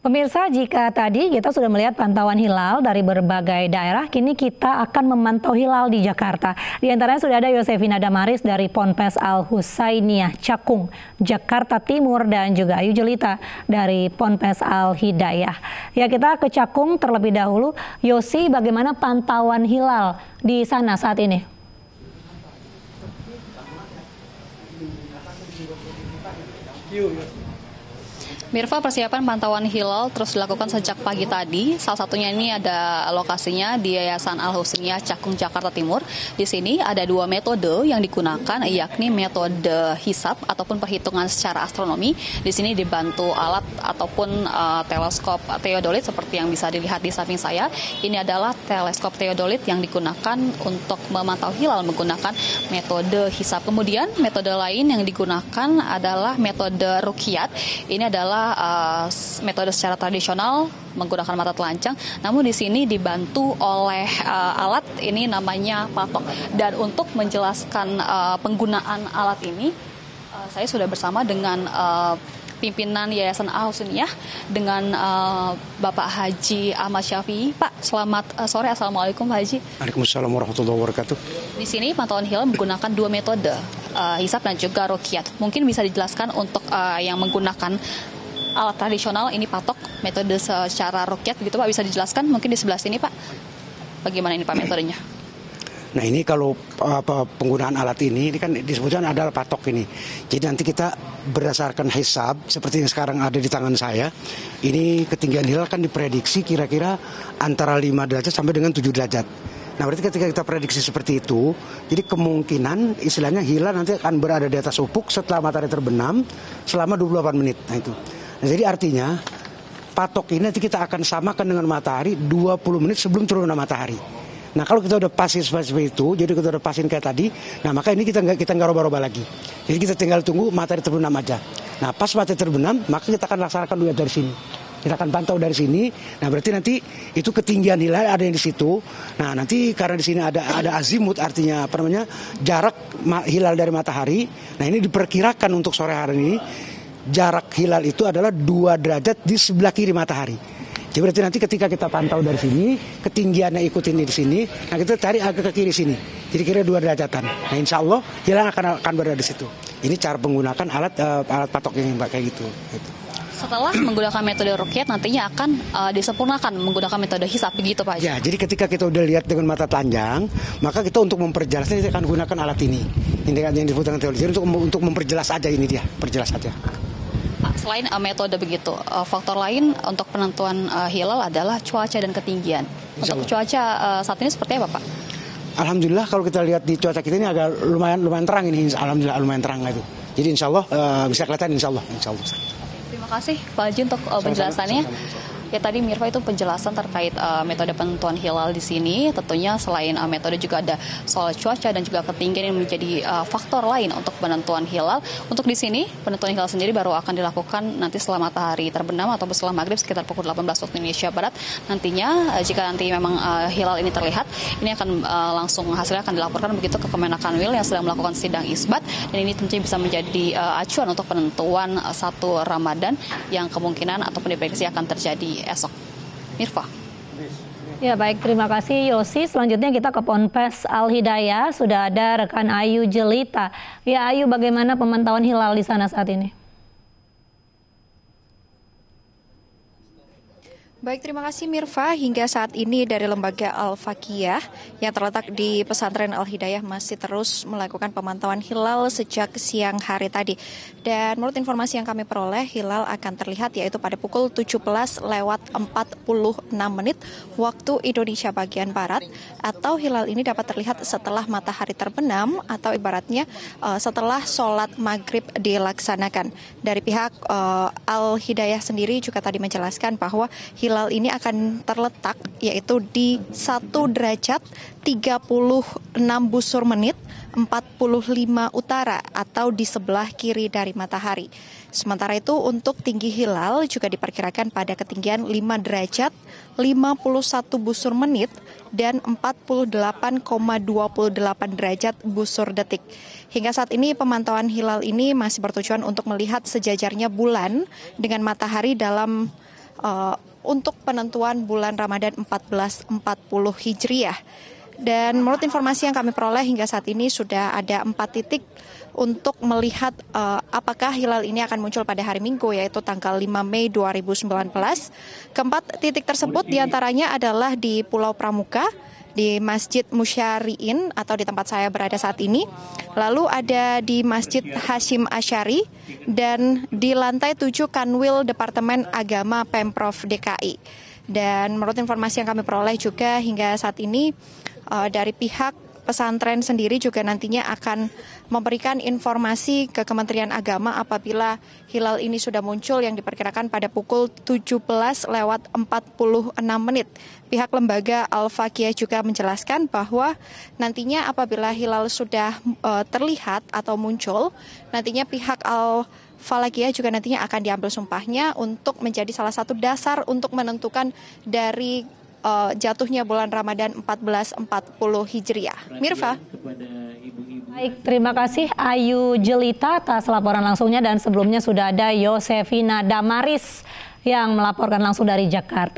Pemirsa, jika tadi kita sudah melihat pantauan hilal dari berbagai daerah, kini kita akan memantau hilal di Jakarta. Di antaranya sudah ada Yosefina Damaris dari Ponpes Al Husainiyah Cakung, Jakarta Timur, dan juga Ayu Jelita dari Ponpes Al Hidayah. Ya, kita ke Cakung terlebih dahulu. Yosi, bagaimana pantauan hilal di sana saat ini? Yuk, Mirva persiapan pantauan hilal terus dilakukan sejak pagi tadi. Salah satunya ini ada lokasinya di Yayasan Al Husniyah Cakung Jakarta Timur. Di sini ada dua metode yang digunakan yakni metode hisap ataupun perhitungan secara astronomi. Di sini dibantu alat ataupun uh, teleskop teodolit seperti yang bisa dilihat di samping saya. Ini adalah teleskop teodolit yang digunakan untuk memantau hilal menggunakan metode hisap. Kemudian metode lain yang digunakan adalah metode rukiat. Ini adalah uh, metode secara tradisional menggunakan mata telanjang, namun di sini dibantu oleh uh, alat ini namanya patok. Dan untuk menjelaskan uh, penggunaan alat ini, uh, saya sudah bersama dengan uh, pimpinan Yayasan Al Sunniyah dengan uh, Bapak Haji Ahmad Syafi'i. Pak, selamat uh, sore. Assalamualaikum Pak Haji. Waalaikumsalam warahmatullahi wabarakatuh. Di sini pantauan hilal menggunakan dua metode, uh, hisap dan juga rokiat. Mungkin bisa dijelaskan untuk uh, yang menggunakan alat tradisional ini patok metode secara roket gitu Pak bisa dijelaskan mungkin di sebelah sini Pak bagaimana ini Pak metodenya? Nah ini kalau apa, penggunaan alat ini, ini kan disebutkan adalah patok ini. Jadi nanti kita berdasarkan hisab seperti yang sekarang ada di tangan saya, ini ketinggian hilal kan diprediksi kira-kira antara 5 derajat sampai dengan 7 derajat. Nah berarti ketika kita prediksi seperti itu, jadi kemungkinan istilahnya hilal nanti akan berada di atas ufuk setelah matahari terbenam selama 28 menit. Nah itu. Nah, jadi artinya patok ini nanti kita akan samakan dengan matahari 20 menit sebelum turunnya matahari. Nah kalau kita udah pasin seperti itu, jadi kita udah pasin kayak tadi, nah maka ini kita nggak kita nggak roba-roba lagi. Jadi kita tinggal tunggu matahari terbenam aja. Nah pas matahari terbenam, maka kita akan laksanakan lihat dari sini. Kita akan pantau dari sini. Nah berarti nanti itu ketinggian hilal ada yang di situ. Nah nanti karena di sini ada ada azimut artinya apa namanya jarak hilal dari matahari. Nah ini diperkirakan untuk sore hari ini jarak hilal itu adalah dua derajat di sebelah kiri matahari. Jadi berarti nanti ketika kita pantau dari sini, ketinggiannya ikutin di sini, nah kita cari agak ke kiri sini. Jadi kira dua derajatan. Nah insya Allah hilal akan akan berada di situ. Ini cara menggunakan alat uh, alat patok yang kayak gitu. gitu. Setelah menggunakan metode roket nantinya akan uh, disempurnakan menggunakan metode hisap begitu Pak? Ya, jadi ketika kita udah lihat dengan mata telanjang, maka kita untuk memperjelasnya kita akan gunakan alat ini. Ini yang disebut dengan teori. Jadi untuk untuk memperjelas aja ini dia, perjelas aja selain uh, metode begitu, uh, faktor lain untuk penentuan uh, hilal adalah cuaca dan ketinggian. Untuk cuaca uh, saat ini seperti apa, Pak? Alhamdulillah kalau kita lihat di cuaca kita ini agak lumayan lumayan terang ini, alhamdulillah lumayan terang itu. Jadi insya Allah uh, bisa kelihatan insya Allah, insya Allah. Terima kasih Pak Haji untuk uh, penjelasannya. Sama -sama. Ya tadi Mirva itu penjelasan terkait uh, metode penentuan hilal di sini. Tentunya selain uh, metode juga ada soal cuaca dan juga ketinggian yang menjadi uh, faktor lain untuk penentuan hilal. Untuk di sini penentuan hilal sendiri baru akan dilakukan nanti setelah matahari terbenam atau setelah maghrib sekitar pukul 18 waktu Indonesia Barat. Nantinya uh, jika nanti memang uh, hilal ini terlihat, ini akan uh, langsung hasilnya akan dilaporkan begitu ke Kemenakan Wil yang sedang melakukan sidang isbat dan ini tentunya bisa menjadi uh, acuan untuk penentuan uh, satu Ramadan yang kemungkinan ataupun diprediksi akan terjadi esok. Mirfa. Ya baik, terima kasih Yosi. Selanjutnya kita ke Ponpes Al Hidayah. Sudah ada rekan Ayu Jelita. Ya Ayu, bagaimana pemantauan hilal di sana saat ini? Baik, terima kasih Mirfa. Hingga saat ini dari lembaga Al-Fakiyah yang terletak di pesantren Al-Hidayah masih terus melakukan pemantauan hilal sejak siang hari tadi. Dan menurut informasi yang kami peroleh, hilal akan terlihat yaitu pada pukul 17 lewat 46 menit waktu Indonesia bagian Barat. Atau hilal ini dapat terlihat setelah matahari terbenam atau ibaratnya uh, setelah sholat maghrib dilaksanakan. Dari pihak uh, Al-Hidayah sendiri juga tadi menjelaskan bahwa hilal hilal ini akan terletak yaitu di 1 derajat 36 busur menit 45 utara atau di sebelah kiri dari matahari. Sementara itu untuk tinggi hilal juga diperkirakan pada ketinggian 5 derajat 51 busur menit dan 48,28 derajat busur detik. Hingga saat ini pemantauan hilal ini masih bertujuan untuk melihat sejajarnya bulan dengan matahari dalam uh, untuk penentuan bulan Ramadan 1440 Hijriah. Dan menurut informasi yang kami peroleh hingga saat ini sudah ada empat titik untuk melihat uh, apakah hilal ini akan muncul pada hari Minggu yaitu tanggal 5 Mei 2019. Keempat titik tersebut di antaranya adalah di Pulau Pramuka, di Masjid Musyariin atau di tempat saya berada saat ini. Lalu ada di Masjid Hashim Asyari dan di lantai 7 Kanwil Departemen Agama Pemprov DKI. Dan menurut informasi yang kami peroleh juga hingga saat ini uh, dari pihak pesantren sendiri juga nantinya akan memberikan informasi ke Kementerian Agama apabila hilal ini sudah muncul yang diperkirakan pada pukul 17 lewat 46 menit. Pihak lembaga Al-Fakiyah juga menjelaskan bahwa nantinya apabila hilal sudah uh, terlihat atau muncul, nantinya pihak Al Falakiyah juga nantinya akan diambil sumpahnya untuk menjadi salah satu dasar untuk menentukan dari uh, jatuhnya bulan Ramadan 1440 Hijriah. Mirfa. Baik, terima kasih Ayu Jelita atas laporan langsungnya dan sebelumnya sudah ada Yosefina Damaris yang melaporkan langsung dari Jakarta.